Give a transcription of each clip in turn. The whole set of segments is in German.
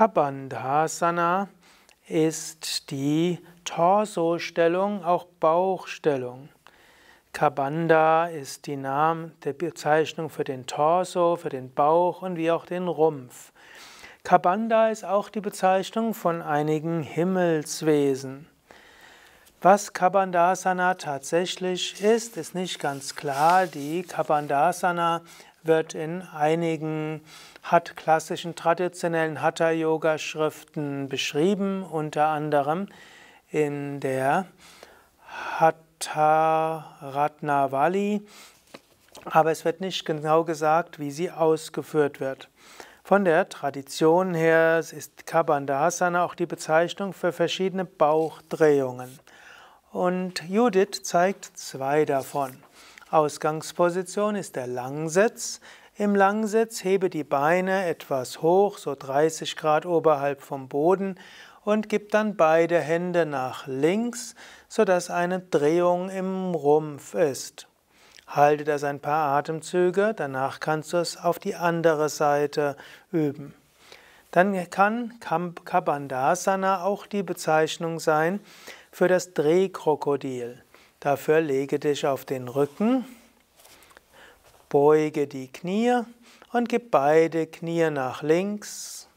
Kabandhasana ist die Torso-Stellung, auch Bauchstellung. Kabanda ist die Name der Bezeichnung für den Torso, für den Bauch und wie auch den Rumpf. Kabanda ist auch die Bezeichnung von einigen Himmelswesen. Was Kabandasana tatsächlich ist, ist nicht ganz klar. Die Kabandasana wird in einigen hat klassischen traditionellen Hatha-Yoga-Schriften beschrieben, unter anderem in der Hatha Ratnavali, aber es wird nicht genau gesagt, wie sie ausgeführt wird. Von der Tradition her ist Kabandhasana auch die Bezeichnung für verschiedene Bauchdrehungen. Und Judith zeigt zwei davon. Ausgangsposition ist der Langsitz. Im Langsitz hebe die Beine etwas hoch, so 30 Grad oberhalb vom Boden und gib dann beide Hände nach links, sodass eine Drehung im Rumpf ist. Halte das ein paar Atemzüge, danach kannst du es auf die andere Seite üben. Dann kann Kabandhasana auch die Bezeichnung sein für das Drehkrokodil. Dafür lege dich auf den Rücken, beuge die Knie und gib beide Knie nach links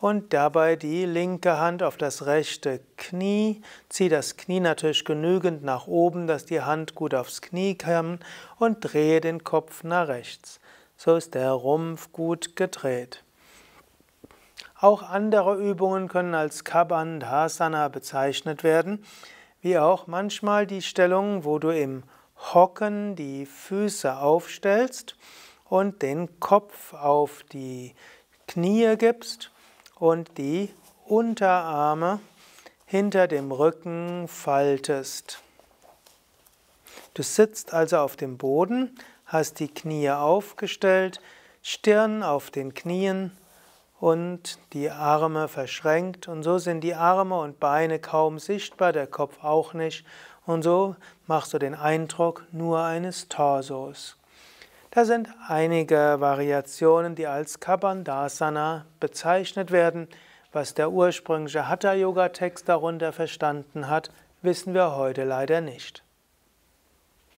und dabei die linke Hand auf das rechte Knie. Zieh das Knie natürlich genügend nach oben, dass die Hand gut aufs Knie kommt und drehe den Kopf nach rechts. So ist der Rumpf gut gedreht. Auch andere Übungen können als Kabandhasana bezeichnet werden wie auch manchmal die Stellung, wo du im Hocken die Füße aufstellst und den Kopf auf die Knie gibst und die Unterarme hinter dem Rücken faltest. Du sitzt also auf dem Boden, hast die Knie aufgestellt, Stirn auf den Knien und die Arme verschränkt und so sind die Arme und Beine kaum sichtbar, der Kopf auch nicht und so machst du den Eindruck nur eines Torsos. Da sind einige Variationen, die als Kabandasana bezeichnet werden. Was der ursprüngliche Hatha-Yoga-Text darunter verstanden hat, wissen wir heute leider nicht.